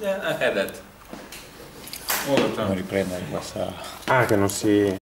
Yeah, I had that. All Non riprendere questa... Ah, che non si...